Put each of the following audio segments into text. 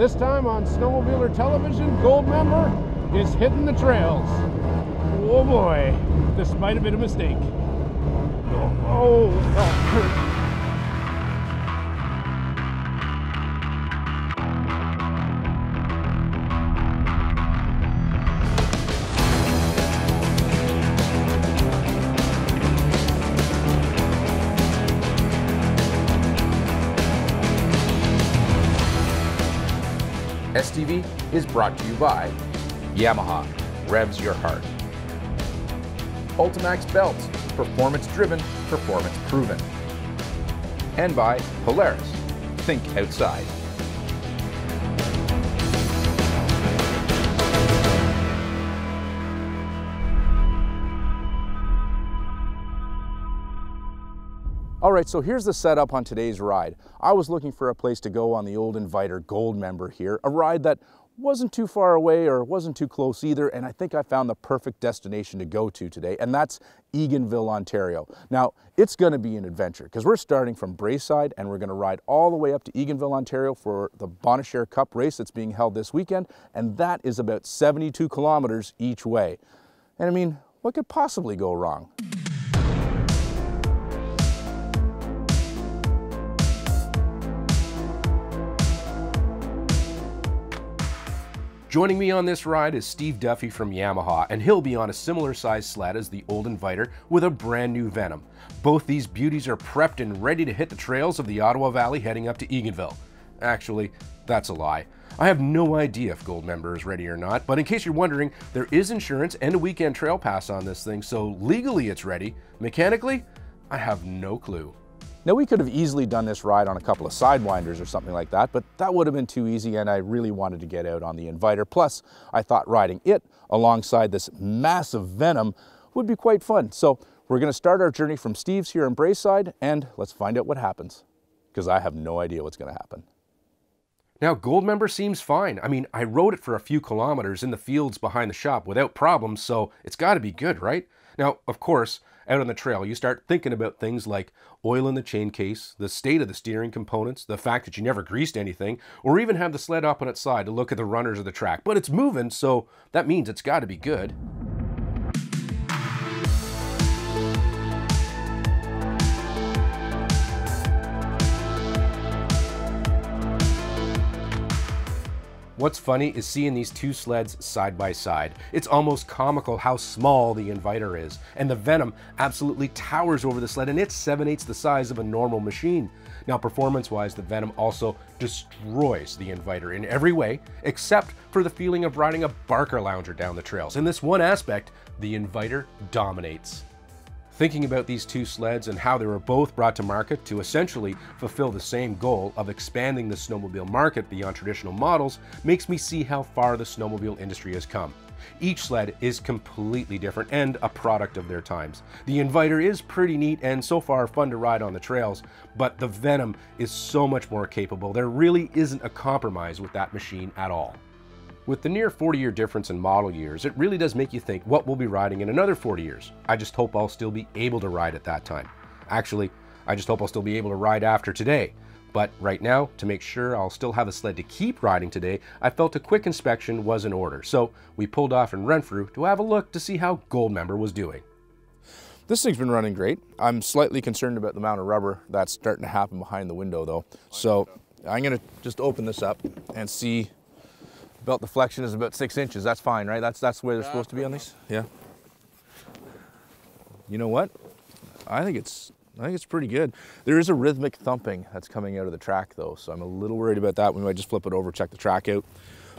This time on Snowmobiler Television, Goldmember is hitting the trails. Oh boy, this might have been a mistake. Oh, oh, oh. Brought to you by Yamaha, revs your heart. Ultimax belts, performance driven, performance proven. And by Polaris, think outside. All right, so here's the setup on today's ride. I was looking for a place to go on the old Inviter Goldmember here, a ride that wasn't too far away or wasn't too close either, and I think I found the perfect destination to go to today, and that's Eganville, Ontario. Now, it's gonna be an adventure, because we're starting from Braeside, and we're gonna ride all the way up to Eganville, Ontario for the Bonnechere Cup race that's being held this weekend, and that is about 72 kilometers each way. And I mean, what could possibly go wrong? Joining me on this ride is Steve Duffy from Yamaha, and he'll be on a similar size sled as the old Inviter with a brand new Venom. Both these beauties are prepped and ready to hit the trails of the Ottawa Valley heading up to Eganville. Actually, that's a lie. I have no idea if Goldmember is ready or not, but in case you're wondering, there is insurance and a weekend trail pass on this thing, so legally it's ready. Mechanically, I have no clue. Now we could have easily done this ride on a couple of sidewinders or something like that, but that would have been too easy and I really wanted to get out on the Inviter. Plus, I thought riding it alongside this massive Venom would be quite fun. So we're gonna start our journey from Steve's here in Braeside and let's find out what happens, because I have no idea what's gonna happen. Now, Goldmember seems fine. I mean, I rode it for a few kilometers in the fields behind the shop without problems, so it's gotta be good, right? Now, of course, out on the trail, you start thinking about things like oil in the chain case, the state of the steering components, the fact that you never greased anything, or even have the sled up on its side to look at the runners of the track. But it's moving, so that means it's got to be good. What's funny is seeing these two sleds side by side. It's almost comical how small the Inviter is, and the Venom absolutely towers over the sled, and it's 7 eighths the size of a normal machine. Now, performance-wise, the Venom also destroys the Inviter in every way, except for the feeling of riding a Barcalounger down the trails. In this one aspect, the Inviter dominates. Thinking about these two sleds and how they were both brought to market to essentially fulfill the same goal of expanding the snowmobile market beyond traditional models makes me see how far the snowmobile industry has come. Each sled is completely different and a product of their times. The Inviter is pretty neat and so far fun to ride on the trails, but the Venom is so much more capable. There really isn't a compromise with that machine at all. With the near 40 year difference in model years, it really does make you think what we'll be riding in another 40 years. I just hope I'll still be able to ride at that time. Actually, I just hope I'll still be able to ride after today. But right now, to make sure I'll still have a sled to keep riding today, I felt a quick inspection was in order. So we pulled off in Renfrew to have a look to see how Goldmember was doing. This thing's been running great. I'm slightly concerned about the amount of rubber that's starting to happen behind the window though. So I'm gonna just open this up and see belt deflection is about six inches. That's fine, right? That's that's where they're yeah, supposed to be on these. Yeah. You know what? I think it's I think it's pretty good. There is a rhythmic thumping that's coming out of the track though, so I'm a little worried about that. We might just flip it over, check the track out.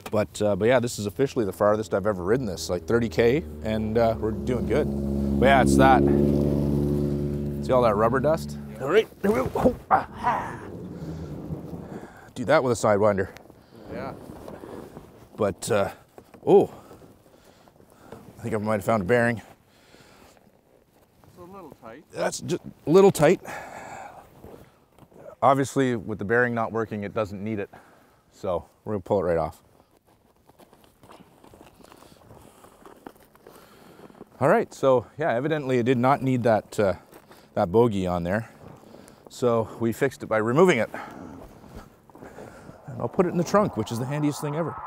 But uh, but yeah, this is officially the farthest I've ever ridden this, like 30k, and uh, we're doing good. But yeah, it's that. See all that rubber dust? All right, here we go. Oh, ah. Do that with a sidewinder. Yeah. But, uh, oh, I think I might have found a bearing. It's a little tight. That's just a little tight. Obviously, with the bearing not working, it doesn't need it. So we're gonna pull it right off. All right, so yeah, evidently it did not need that, uh, that bogey on there. So we fixed it by removing it. And I'll put it in the trunk, which is the handiest thing ever.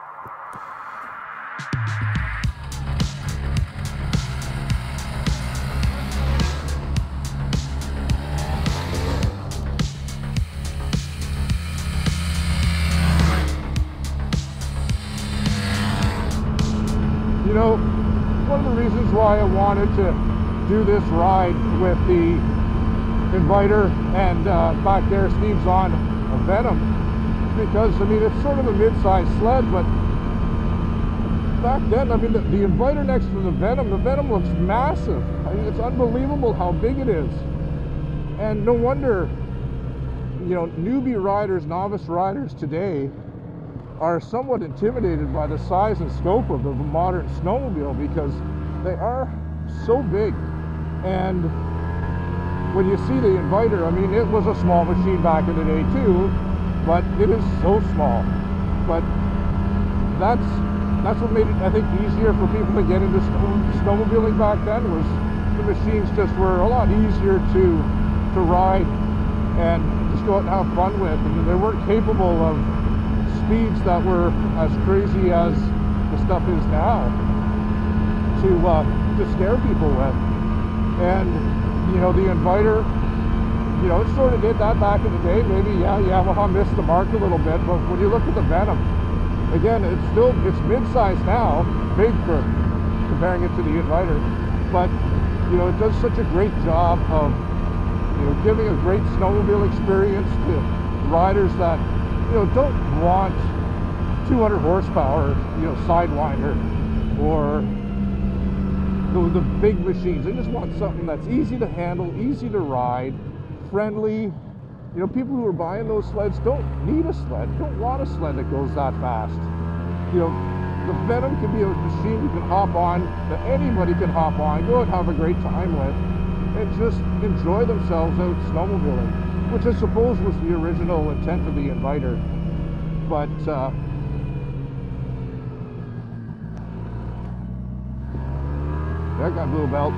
To do this ride with the Inviter and uh, back there Steve's on a Venom because, I mean, it's sort of a mid-sized sled, but back then, I mean, the, the Inviter next to the Venom, the Venom looks massive. I mean, it's unbelievable how big it is. And no wonder, you know, newbie riders, novice riders today are somewhat intimidated by the size and scope of the modern snowmobile because they are so big. And when you see the Inviter, I mean, it was a small machine back in the day too, but it is so small. But that's that's what made it, I think, easier for people to get into snowmobiling back then was the machines just were a lot easier to to ride and just go out and have fun with. and they weren't capable of speeds that were as crazy as the stuff is now to uh, to scare people with. And you know, the Inviter, you know, it sort of did that back in the day. Maybe yeah, Yamaha missed the mark a little bit, but when you look at the Venom, again, it's still it's mid-sized now, big for comparing it to the Inviter, but you know, it does such a great job of you know giving a great snowmobile experience to riders that you know, don't want 200 horsepower, you know, Sidewinder or the, the big machines. They just want something that's easy to handle, easy to ride, friendly. You know, people who are buying those sleds don't need a sled, don't want a sled that goes that fast. You know, the Venom can be a machine you can hop on, that anybody can hop on, go and have a great time with, and just enjoy themselves out snowmobiling which I suppose was the original intent of the Inviter. But uh, that got blue belt.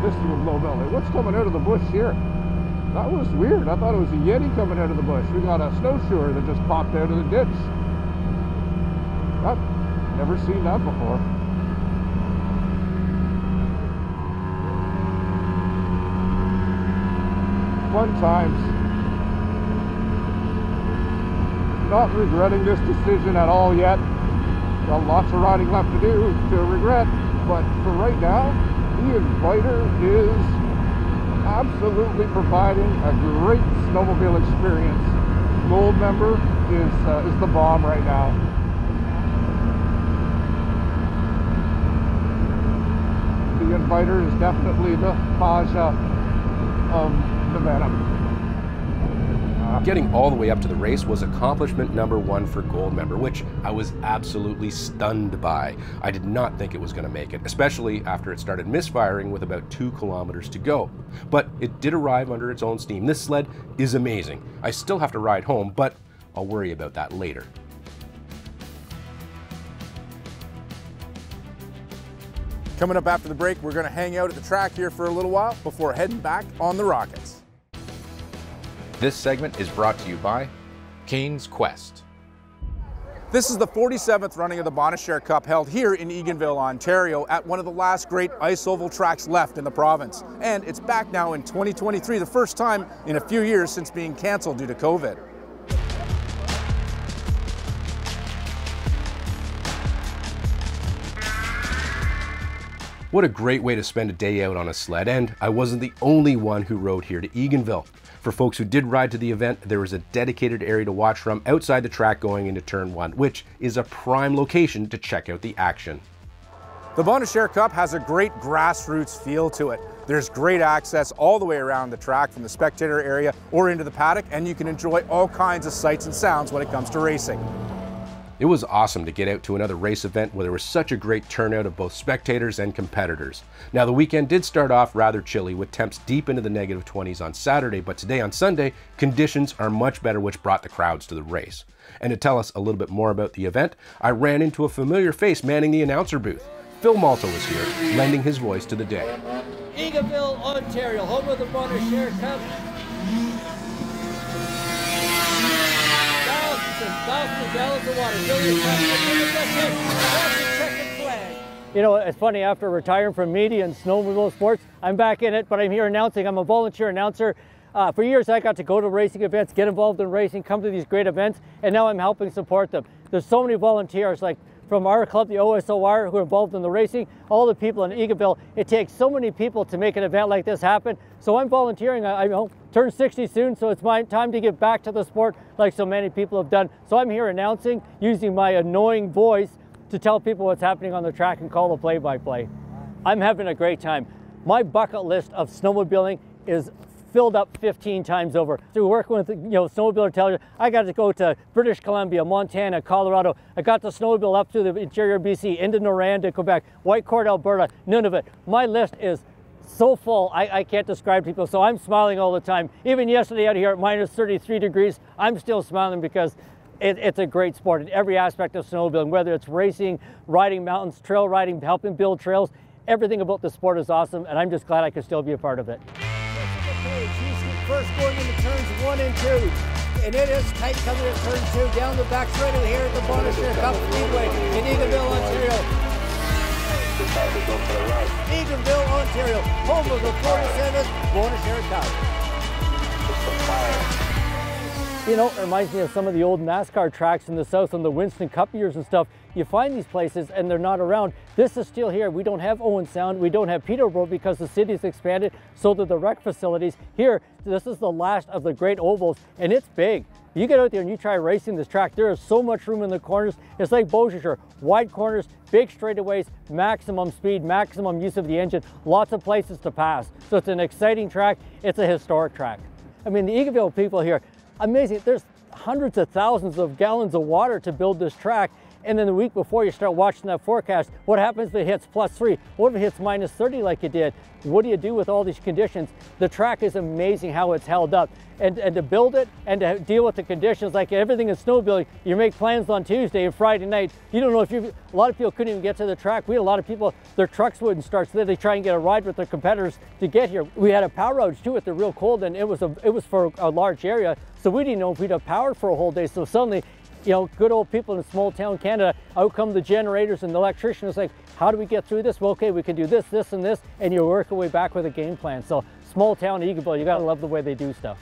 This is a blue belt. What's coming out of the bush here? That was weird. I thought it was a Yeti coming out of the bush. We got a snowshoer that just popped out of the ditch. I've never seen that before. fun times. Not regretting this decision at all yet. Got lots of riding left to do to regret, but for right now, the Inviter is absolutely providing a great snowmobile experience. Goldmember is uh, is the bomb right now. The Inviter is definitely the Paja of the Venom. Getting all the way up to the race was accomplishment number one for Goldmember, which I was absolutely stunned by. I did not think it was going to make it, especially after it started misfiring with about two kilometers to go. But it did arrive under its own steam. This sled is amazing. I still have to ride home, but I'll worry about that later. Coming up after the break, we're going to hang out at the track here for a little while before heading back on the Rockets. This segment is brought to you by Kane's Quest. This is the 47th running of the Bonnechere Cup held here in Eganville, Ontario at one of the last great ice oval tracks left in the province. And it's back now in 2023, the first time in a few years since being canceled due to COVID. What a great way to spend a day out on a sled, and I wasn't the only one who rode here to Eganville. For folks who did ride to the event, there was a dedicated area to watch from outside the track going into turn one, which is a prime location to check out the action. The Bonnechere Cup has a great grassroots feel to it. There's great access all the way around the track from the spectator area or into the paddock, and you can enjoy all kinds of sights and sounds when it comes to racing. It was awesome to get out to another race event where there was such a great turnout of both spectators and competitors. Now, the weekend did start off rather chilly with temps deep into the negative 20s on Saturday, but today on Sunday, conditions are much better, which brought the crowds to the race. And to tell us a little bit more about the event, I ran into a familiar face manning the announcer booth. Phil Malta was here, lending his voice to the day. Eganville, Ontario, home of the Bonnechere Cup. You know, it's funny, after retiring from media and snowmobile sports, I'm back in it, but I'm here announcing. I'm a volunteer announcer. Uh, for years, I got to go to racing events, get involved in racing, come to these great events, and now I'm helping support them. There's so many volunteers, like from our club, the OSOR, who are involved in the racing, all the people in Eganville. It takes so many people to make an event like this happen. So I'm volunteering. I, I know, turn 60 soon, so it's my time to give back to the sport like so many people have done. So I'm here announcing, using my annoying voice to tell people what's happening on the track and call the play-by-play. I'm having a great time. My bucket list of snowmobiling is filled up 15 times over. Through working with you know snowmobiler television, I got to go to British Columbia, Montana, Colorado. I got to snowmobile up through the interior BC, into Noranda, Quebec, Whitecourt, Alberta, Nunavut. My list is so full, I, I, can't describe people. So I'm smiling all the time. Even yesterday out here at minus 33 degrees, I'm still smiling because it, it's a great sport in every aspect of snowmobiling, whether it's racing, riding mountains, trail riding, helping build trails. Everything about the sport is awesome, and I'm just glad I could still be a part of it. First going into turns one and two. And it is tight coming at turn two down the back straight here at the Bonnechere Cup Speedway in Eganville, Ontario. Eganville, Ontario, home of the 47th Bonnechere Cup. You know, it reminds me of some of the old NASCAR tracks in the South on the Winston Cup years and stuff. You find these places and they're not around. This is still here. We don't have Owen Sound. We don't have Peterborough because the city's expanded. So do the rec facilities. Here, this is the last of the great ovals and it's big. You get out there and you try racing this track, there is so much room in the corners. It's like Beausejour, wide corners, big straightaways, maximum speed, maximum use of the engine, lots of places to pass. So it's an exciting track. It's a historic track. I mean, the Eganville people here, amazing. There's hundreds of thousands of gallons of water to build this track. And then the week before you start watching that forecast, what happens if it hits plus three? What if it hits minus 30 like it did? What do you do with all these conditions? The track is amazing how it's held up. And, and to build it and to deal with the conditions, like everything in snowmobiling, you make plans on Tuesday and Friday night. You don't know if you, a lot of people couldn't even get to the track. We had a lot of people, their trucks wouldn't start, so they try and get a ride with their competitors to get here. We had a power outage too at the real cold and it was, a, it was for a large area. So we didn't know if we'd have power for a whole day. So suddenly you know, good old people in small town Canada, out come the generators and the electrician is like, how do we get through this? Well, okay, we can do this, this, and this, and you work your way back with a game plan. So small town Eganville, you gotta love the way they do stuff.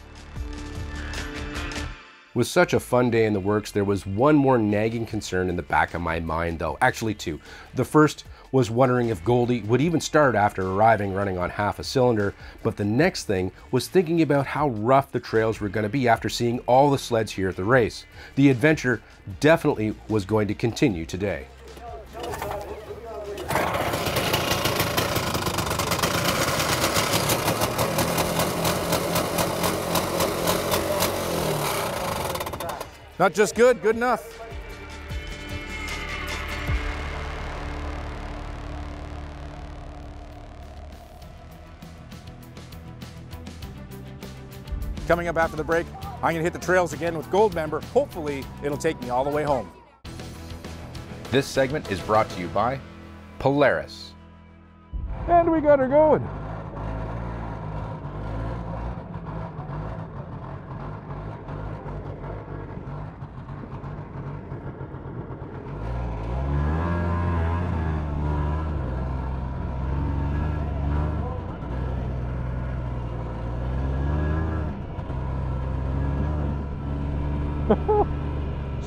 With such a fun day in the works, there was one more nagging concern in the back of my mind though, actually two. The first was wondering if Goldie would even start after arriving running on half a cylinder, but the next thing was thinking about how rough the trails were going to be after seeing all the sleds here at the race. The adventure definitely was going to continue today. Not just good, good enough. Coming up after the break, I'm going to hit the trails again with Goldmember. Hopefully, it'll take me all the way home. This segment is brought to you by Polaris. And we got her going.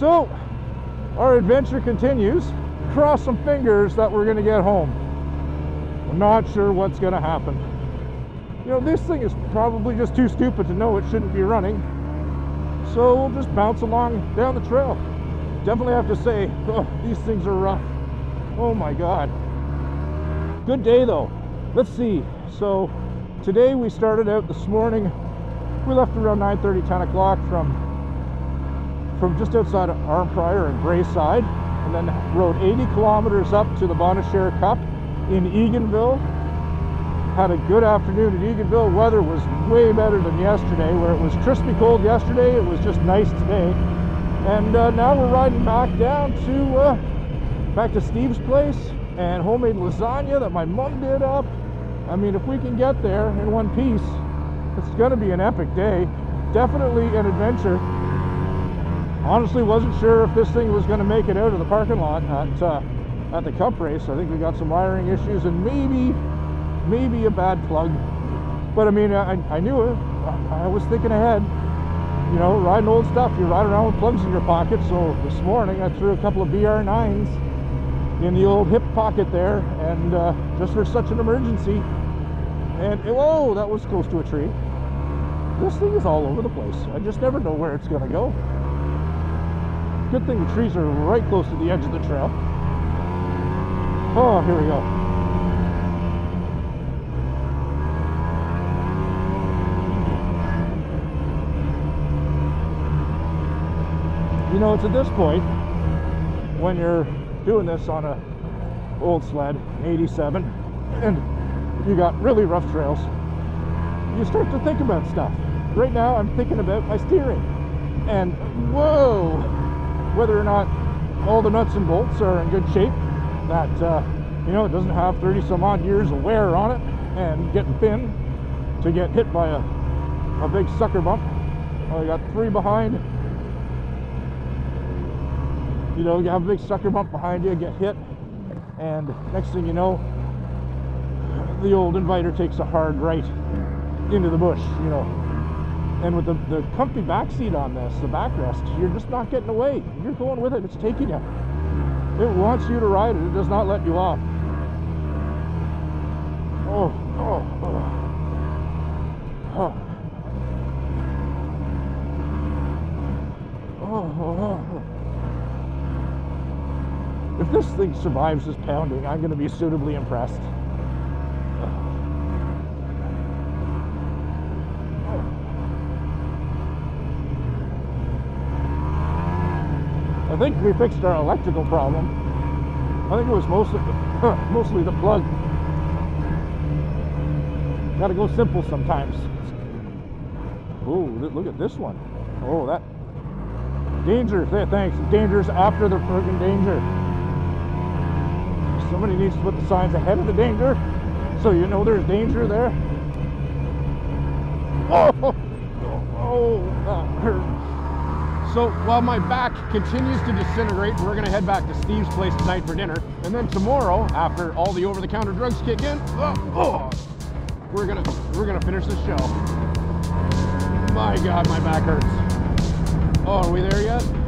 So, our adventure continues. Cross some fingers that we're gonna get home. We're not sure what's gonna happen. You know, this thing is probably just too stupid to know it shouldn't be running. So we'll just bounce along down the trail. Definitely have to say, oh, these things are rough. Oh my God. Good day though. Let's see. So today we started out this morning. We left around 9:30, 10 o'clock from from just outside of Arnprior and Braeside and then rode 80 kilometers up to the Bonnechere Cup in Eganville. Had a good afternoon in Eganville. Weather was way better than yesterday where it was crispy cold yesterday. It was just nice today. And uh, now we're riding back down to uh, back to Steve's place and homemade lasagna that my mom did up. I mean, if we can get there in one piece, it's going to be an epic day. Definitely an adventure honestly wasn't sure if this thing was going to make it out of the parking lot at uh, at the cup race. I think we got some wiring issues and maybe maybe a bad plug. But I mean, I, I knew it. I, I was thinking ahead. You know, riding old stuff, you ride around with plugs in your pocket. So this morning I threw a couple of BR9s in the old hip pocket there, and uh, just for such an emergency. And whoa, that was close to a tree. This thing is all over the place. I just never know where it's going to go. Good thing the trees are right close to the edge of the trail. Oh, here we go. You know, it's at this point when you're doing this on a old sled, 87, and you got really rough trails, you start to think about stuff. Right now, I'm thinking about my steering. And whoa, whether or not all the nuts and bolts are in good shape, that, uh, you know, it doesn't have 30 some odd years of wear on it and getting thin to get hit by a, a big sucker bump. I got three behind. You know, you have a big sucker bump behind you, get hit, and next thing you know, the old inviter takes a hard right into the bush, you know. And with the, the comfy back seat on this, the backrest, you're just not getting away. You're going with it, it's taking you. It wants you to ride it, it does not let you off. Oh, oh, oh. Oh. Oh, oh, oh. If this thing survives this pounding, I'm going to be suitably impressed. Think we fixed our electrical problem. I think it was mostly mostly the plug. Got to go simple sometimes. Oh, look at this one. Oh, that danger. Thanks. Danger's after the friggin' danger. Somebody needs to put the signs ahead of the danger, so you know there's danger there. Oh, that hurt. So while my back continues to disintegrate, we're gonna head back to Steve's place tonight for dinner. And then tomorrow, after all the over-the-counter drugs kick in, oh, oh, we're gonna we're gonna finish the show. My God, my back hurts. Oh, are we there yet?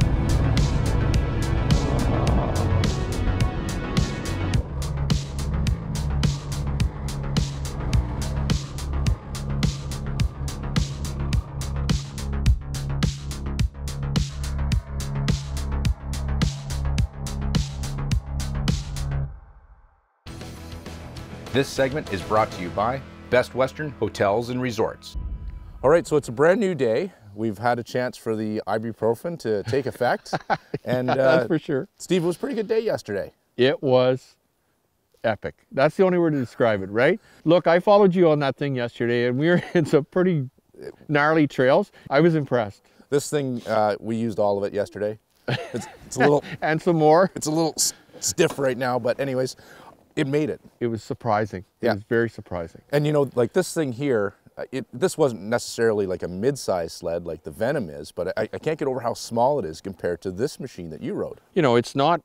This segment is brought to you by Best Western Hotels and Resorts. All right, so it's a brand new day. We've had a chance for the ibuprofen to take effect. and uh, That's for sure. Steve, it was a pretty good day yesterday. It was epic. That's the only word to describe it, right? Look, I followed you on that thing yesterday, and we were in some pretty gnarly trails. I was impressed. This thing, uh, we used all of it yesterday. It's, it's a little, And some more. it's a little stiff right now, but anyways, it made it. It was surprising. It Yeah. was very surprising. And you know, like this thing here, uh, it, this wasn't necessarily like a mid-sized sled like the Venom is, but I, I can't get over how small it is compared to this machine that you rode. You know, it's not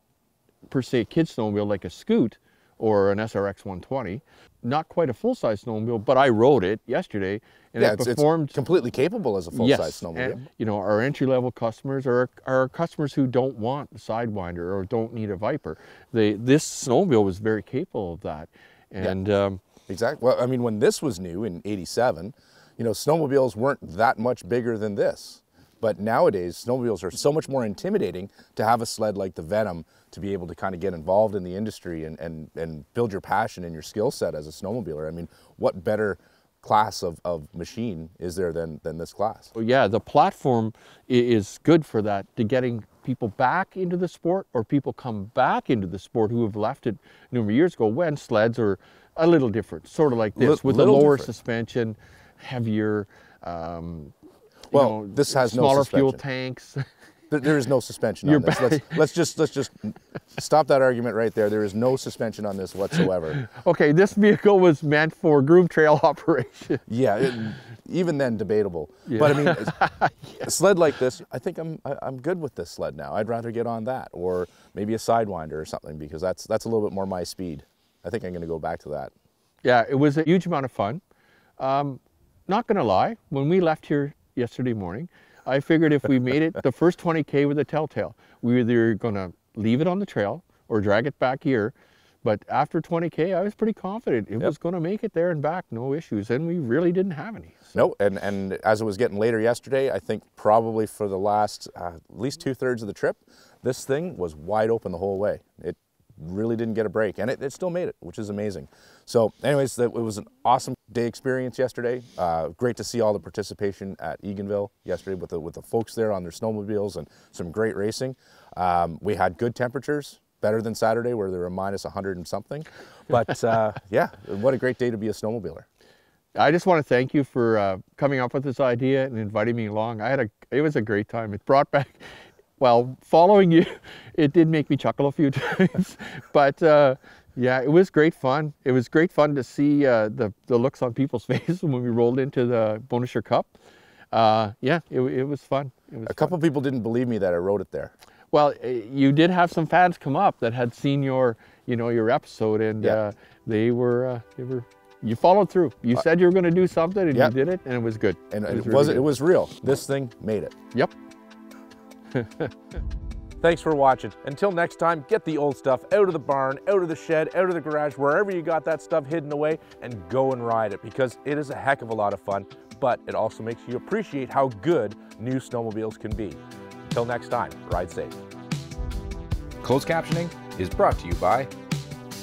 per se a kid snowmobile like a Scoot or an SRX 120. Not quite a full-size snowmobile, but I rode it yesterday, and yeah, it it's, it's performed completely capable as a full-size yes, snowmobile. and, you know, our entry-level customers are, are customers who don't want a Sidewinder or don't need a Viper. They, this snowmobile was very capable of that. And um, Exactly. Well, I mean, when this was new in 87, you know, snowmobiles weren't that much bigger than this. But nowadays, snowmobiles are so much more intimidating to have a sled like the Venom to be able to kind of get involved in the industry and, and, and build your passion and your skill set as a snowmobiler. I mean, what better class of, of machine is there than, than this class? Well, yeah, the platform is good for that, to getting people back into the sport or people come back into the sport who have left it a number of years ago when sleds are a little different, sort of like this, Lit- with a lower different. suspension, heavier, um, you Well, know, this has no smaller fuel tanks. There, there is no suspension on this. Let's, let's just let's just stop that argument right there. There is no suspension on this whatsoever. okay, this vehicle was meant for groove trail operation. Yeah, it, even then debatable. But I mean, a sled like this, I think I'm I, I'm good with this sled now. I'd rather get on that or maybe a sidewinder or something because that's that's a little bit more my speed. I think I'm going to go back to that. Yeah, it was a huge amount of fun. Um, not gonna lie, when we left here yesterday morning, I figured if we made it the first 20K with a telltale, we were either gonna leave it on the trail or drag it back here. But after 20K, I was pretty confident it was gonna make it there and back, no issues. And we really didn't have any. No, and, and as it was getting later yesterday, I think probably for the last uh, at least two thirds of the trip, this thing was wide open the whole way. It really didn't get a break, and it, it still made it, which is amazing. So, anyways, that, it was an awesome day experience yesterday. Uh, great to see all the participation at Eganville yesterday with the with the folks there on their snowmobiles and some great racing. Um, we had good temperatures. Better than Saturday, where they were minus 100 and something. But uh, yeah, what a great day to be a snowmobiler. I just want to thank you for uh, coming up with this idea and inviting me along. I had a, it was a great time. It brought back, well, following you, it did make me chuckle a few times, but uh, yeah, it was great fun. It was great fun to see uh, the, the looks on people's faces when we rolled into the Bonnechere Cup. Uh, yeah, it, it was fun. It was A couple people didn't believe me that I wrote it there. Well, eh, you did have some fans come up that had seen your, you know, your episode, and Yeah. uh, they were, uh, they were, you followed through. You said you were going to do something, and Yep. you did it, and it was good. And it, really was good. it was real. This thing made it. Yep. Thanks for watching. Until next time, get the old stuff out of the barn, out of the shed, out of the garage, wherever you got that stuff hidden away, and go and ride it because it is a heck of a lot of fun, but it also makes you appreciate how good new snowmobiles can be. Until next time, ride safe. Closed captioning is brought to you by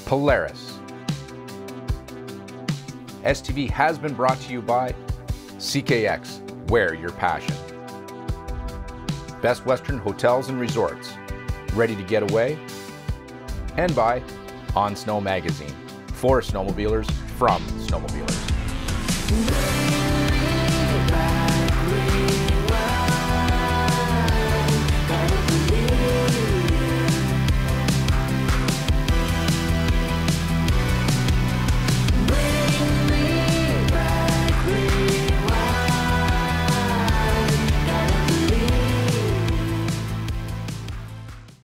Polaris. STV has been brought to you by CKX, Wear Your Passion. Best Western Hotels and Resorts, Ready to Get Away, and by On Snow Magazine, for snowmobilers from snowmobilers.